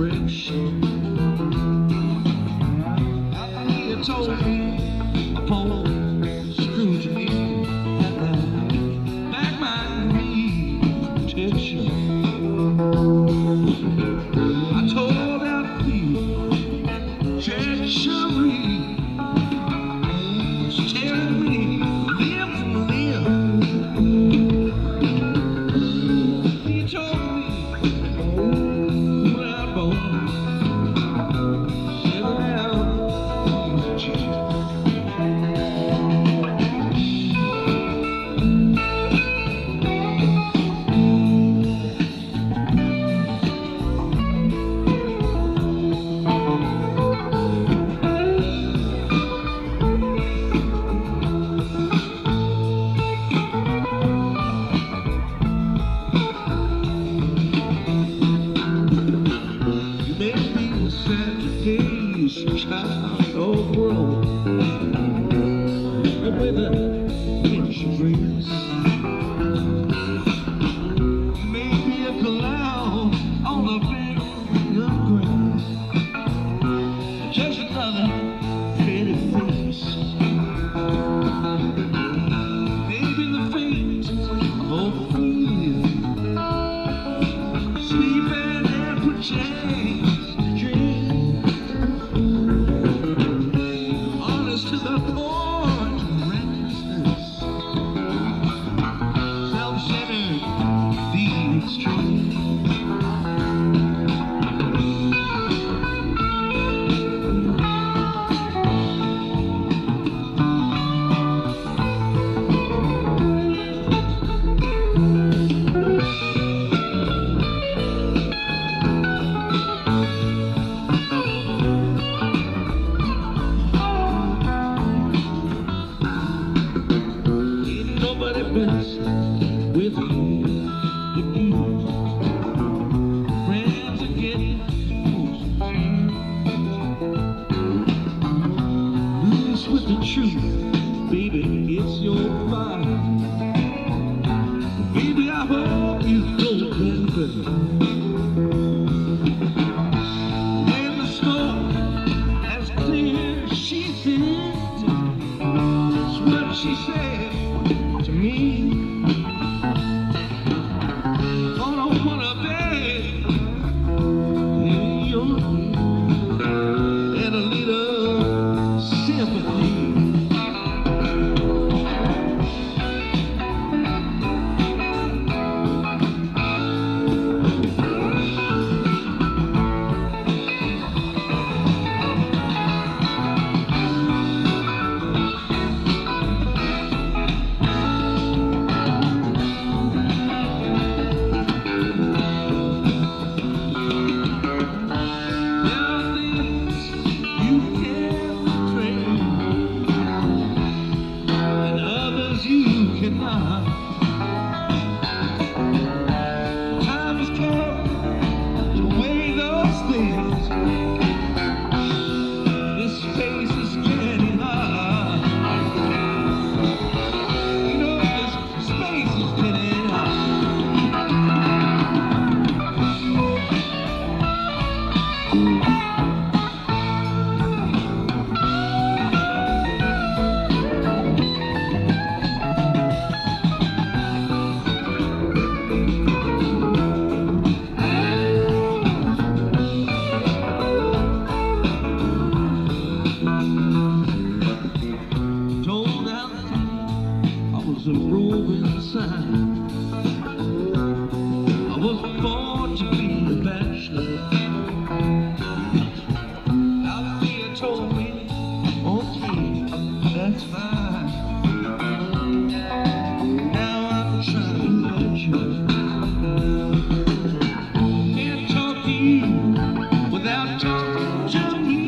rich Thank. Jesus. fine. Now I'm trying to you. Can't talk to you without talking to me.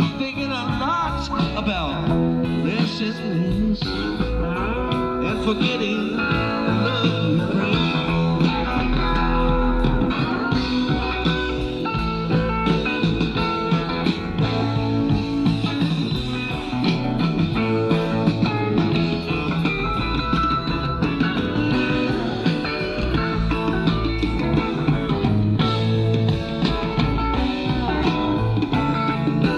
I'm thinking a lot about this this. And forgetting Bye.